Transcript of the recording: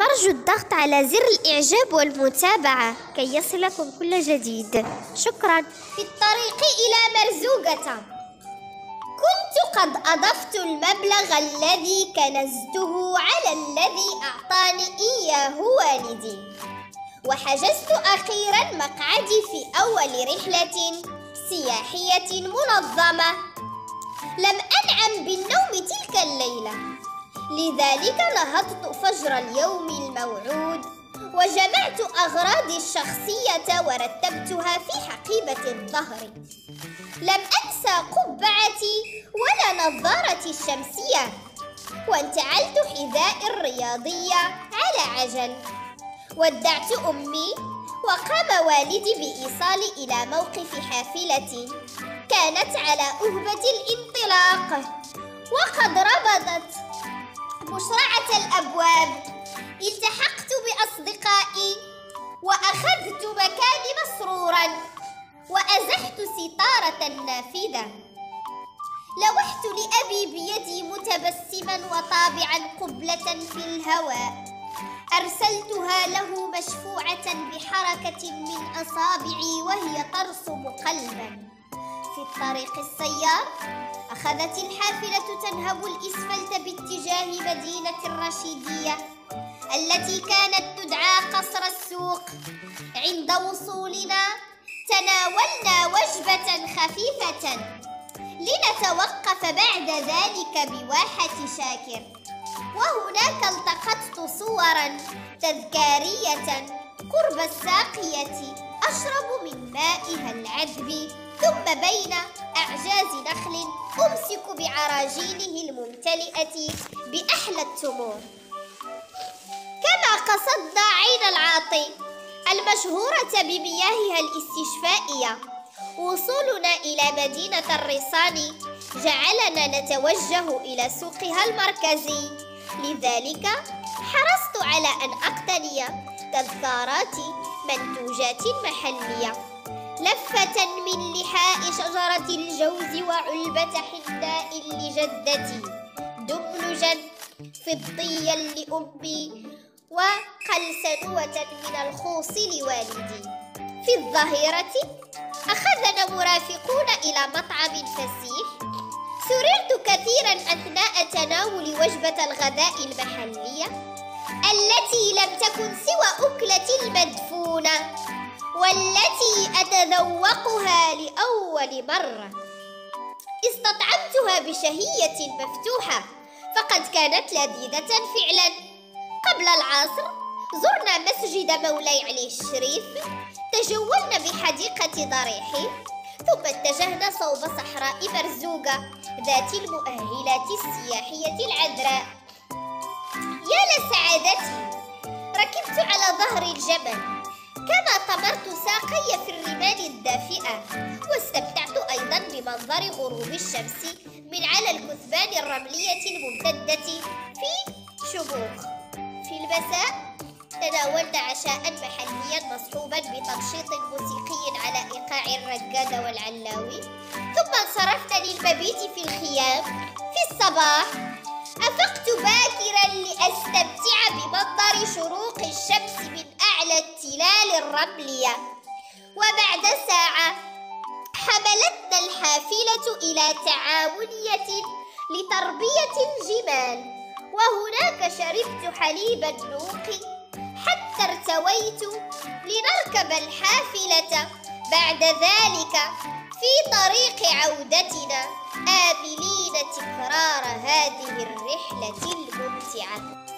نرجو الضغط على زر الإعجاب والمتابعة كي يصلكم كل جديد. شكرا. في الطريق إلى مرزوقة. كنت قد أضفت المبلغ الذي كنزته على الذي أعطاني إياه والدي. وحجزت أخيرا مقعدي في أول رحلة سياحية منظمة. لم أنعم بالنوم تلك الليلة. لذلك نهضت فجر اليوم الموعود وجمعت أغراضي الشخصية ورتبتها في حقيبة الظهر. لم أنسى قبعتي ولا نظارتي الشمسية وانتعلت حذائي الرياضية على عجل. ودعت أمي وقام والدي بإيصالي إلى موقف حافلة كانت على أهبة الانطلاق. وقد ربضت مشرعة الأبواب. التحقت بأصدقائي وأخذت مكاني مسرورا وأزحت ستارة النافذة لوحت لأبي بيدي متبسما وطابعا قبلة في الهواء أرسلتها له مشفوعة بحركة من أصابعي وهي ترسم قلبا. في الطريق السيار. أخذت الحافلة تنهب الإسفلت باتجاه مدينة الرشيدية التي كانت تدعى قصر السوق. عند وصولنا تناولنا وجبة خفيفة لنتوقف بعد ذلك بواحة شاكر. وهناك التقطت صورا تذكارية قرب الساقية أشرب من مائها العذب. ثم بين أعجاز نخل أمسك بعراجينه الممتلئة بأحلى التمور. كما قصدنا عين العاطي المشهورة بمياهها الاستشفائية. وصولنا إلى مدينة الرصان جعلنا نتوجه إلى سوقها المركزي. لذلك حرصت على أن أقتني تذكارات منتوجات محلية. لفة من لحاء شجرة الجوز وعلبة حناء لجدتي. دبلجا فضيا لأمي وقلسنوة من الخوص لوالدي. في الظهيرة أخذنا مرافقون إلى مطعم فسيح. سررت كثيرا أثناء تناول وجبة الغداء المحلية التي لم تكن سوى أكلة المدفونة. والتي أتذوقها لأول مرة. استطعمتها بشهية مفتوحة فقد كانت لذيذة فعلا. قبل العصر زرنا مسجد مولاي علي الشريف تجولنا بحديقة ضريح ثم اتجهنا صوب صحراء مرزوقة ذات المؤهلات السياحية العذراء. يا لسعادتي ركبت على ظهر الجبل. كما طمرت ساقي في الرمال الدافئة واستمتعت أيضا بمنظر غروب الشمس من على الكثبان الرملية الممتدة في شموخ في المساء تناولنا عشاء محليا مصحوبا بتنشيط موسيقي على إيقاع الرقادة والعلاوي. ثم انصرفنا للمبيت في الخيام. في الصباح أفقت باكرا لأستمتع الرملية وبعد ساعة حملتنا الحافلة إلى تعاونية لتربية الجمال وهناك شربت حليب النوق حتى ارتويت لنركب الحافلة. بعد ذلك في طريق عودتنا آملين تكرار هذه الرحلة الممتعة.